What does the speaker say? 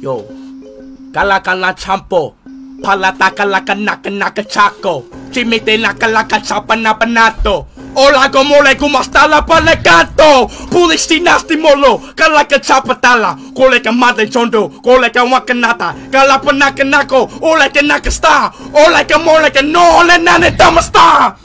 Yo, kalaka la champo, palataka laka naka naka chaco, chimite naka laka chapa na panato. Hola, como le kumasta la palecato, pulisti nasti molo, kalaka chapatala, koleka mate chondo, koleka wakanata, kalapa naka nako, oleka naka sta, oleka moleka no, le nane tamasta.